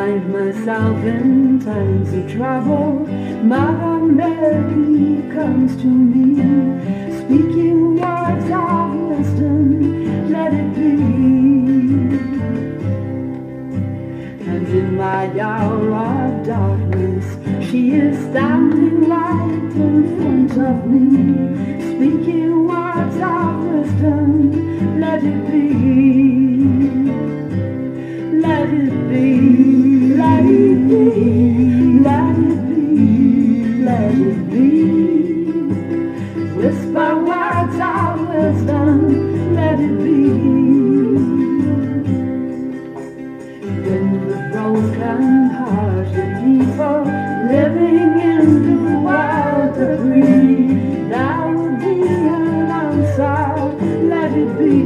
find myself in times of trouble, My Mary comes to me, speaking words of wisdom, let it be. And in my hour of darkness, she is standing right in front of me, speaking words of wisdom, let it be. Be, let it be, let it be. Whisper words of wisdom, let it be. When the broken-hearted people living in the world agree, there will be an answer, let it be.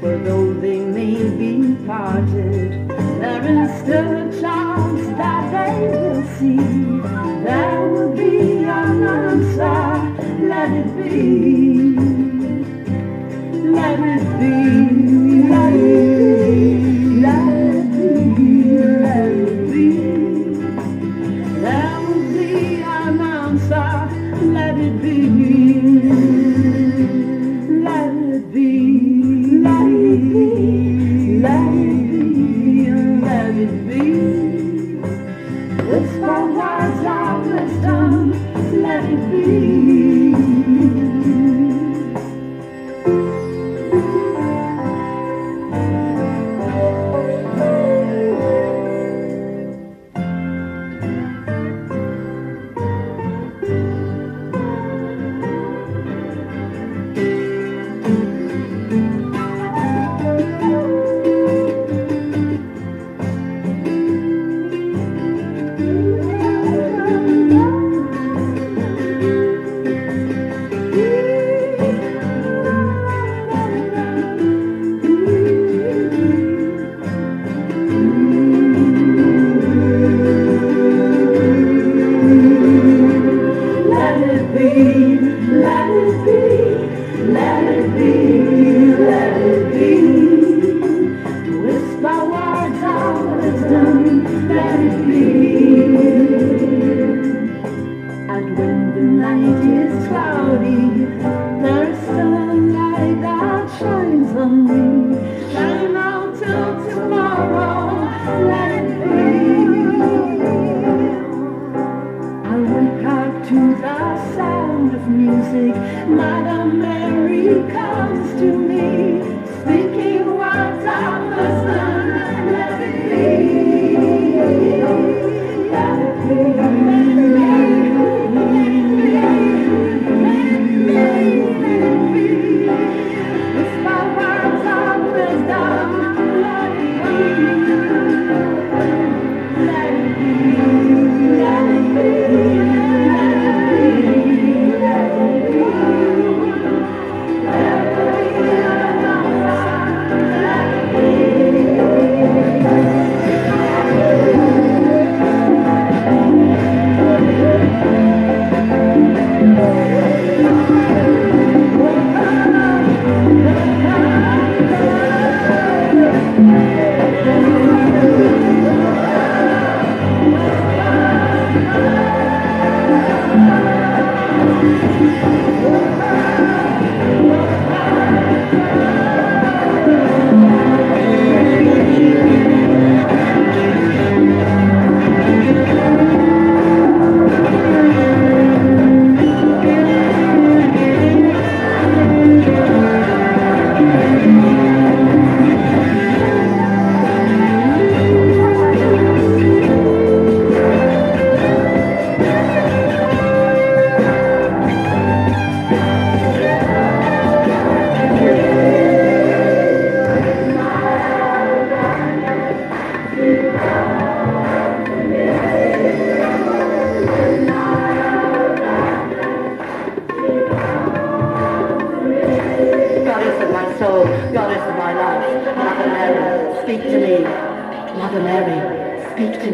For though they may be parted, there is still a chance that they will see. There will be an answer, let it be. Let it be. And when the night is cloudy, there's still a light that shines on me. Shine out till tomorrow, let it be. I wake up to the sound of music. Mother Mary comes to me, speaking words of wisdom.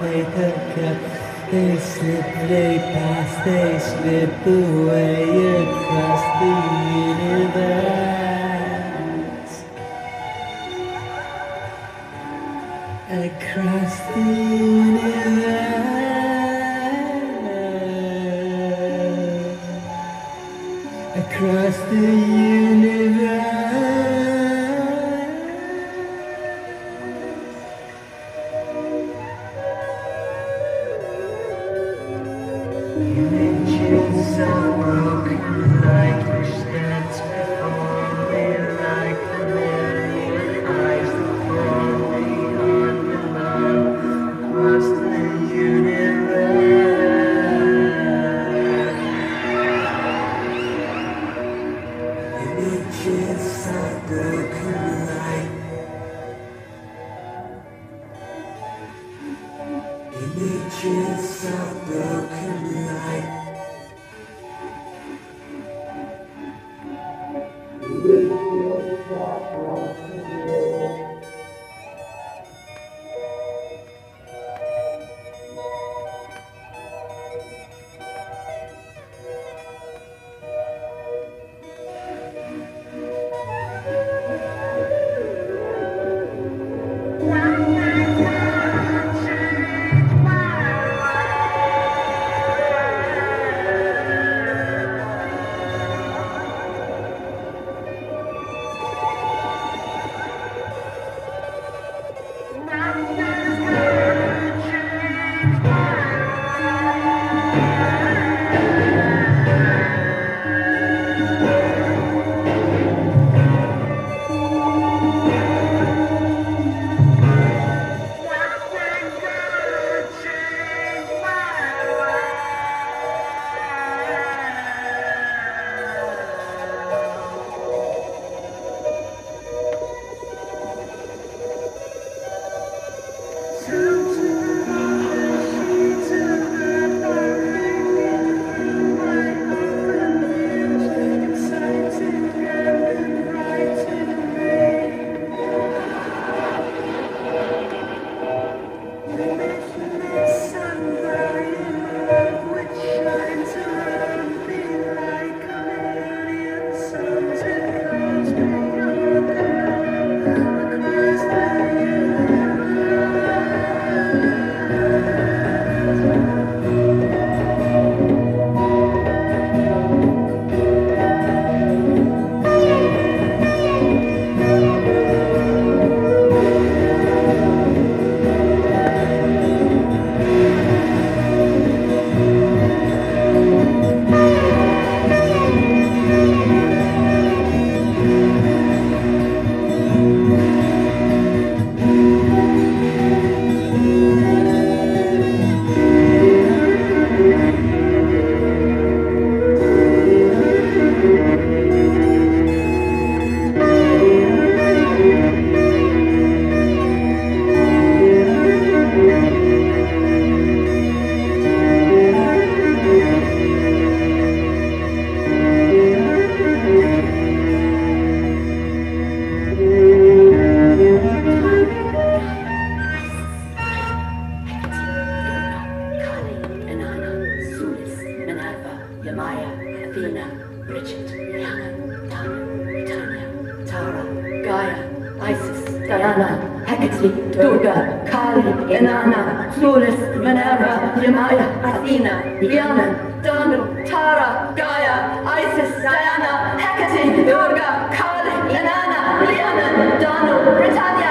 paper cup. They slip, they pass, they slip away across the universe. Across the universe. Across the universe. Images of broken light. Diana, Donna, Britannia, Tara, Gaia, Isis, Diana, Hecate, Durga, Kali, Inanna, Sulis, Minerva, Yemaya, Athena, Rhiannon, Danu, Tara, Gaia, Isis, Diana, Hecate, Durga, Kali, Inanna, Rhiannon, Danu, Britannia,